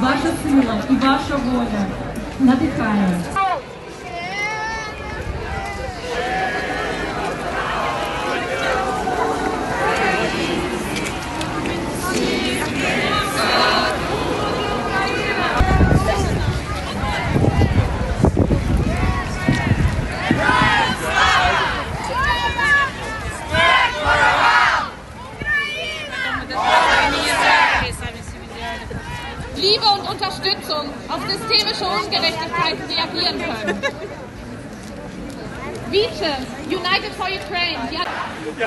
Ваша сила і ваша воля надихає. Liebe und Unterstützung auf systemische Ungerechtigkeiten reagieren können. Vice, United for Ukraine. Die hat Full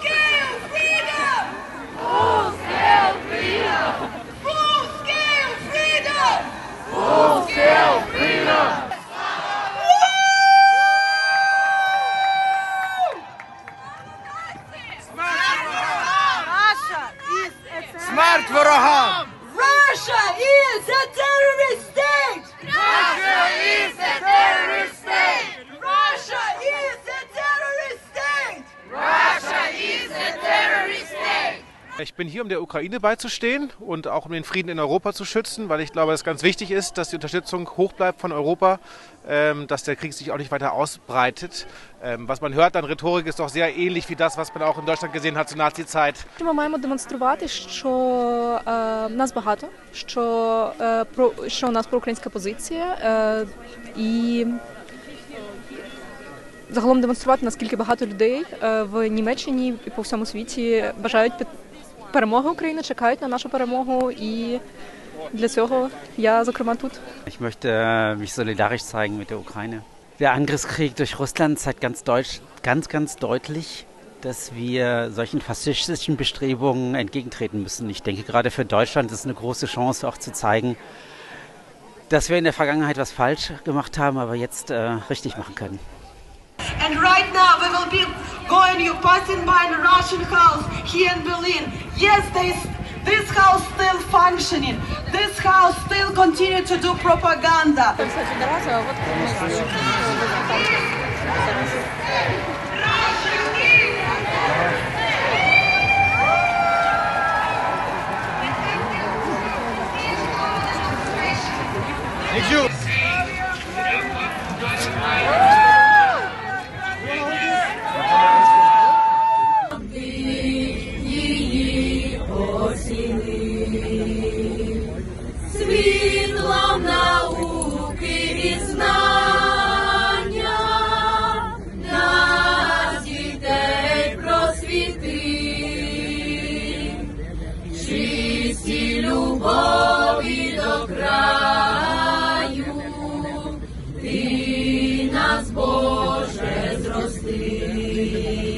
scale freedom! Full scale freedom! Full scale freedom! Full scale freedom! Смерть ворогам! Set Zeta! Ich bin hier, um der Ukraine beizustehen und auch um den Frieden in Europa zu schützen, weil ich glaube, dass ganz wichtig ist, dass die Unterstützung hoch bleibt von Europa, ähm, dass der Krieg sich auch nicht weiter ausbreitet. Ähm, was man hört an Rhetorik ist doch sehr ähnlich wie das, was man auch in Deutschland gesehen hat zur Nazi-Zeit. Ми маємо демонструвати, що е, нас багато, що, е, про, що у нас проукраїнська позиція, е, і загалом демонструвати, наскільки багато людей е, в Німеччині і по всьому світі бажають під- перемоги України, чекають на нашу перемогу, і для цього я, зокрема, тут. Ich möchte äh, mich solidarisch zeigen mit der Ukraine. Der Angriffskrieg durch Russland zeigt ganz, deutsch, ganz, ganz deutlich, dass wir solchen faschistischen Bestrebungen entgegentreten müssen. Ich denke, gerade für Deutschland ist es eine große Chance, auch zu zeigen, dass wir in der Vergangenheit was falsch gemacht haben, aber jetzt äh, richtig machen können. And right now we will be going, you passing by the Russian house here in Berlin. Yes, this, this house still functioning. This house still continue to do propaganda. Світлом науки і знання. Нас дітей просвіти, чисті любові до краю, ти нас Боже зрости.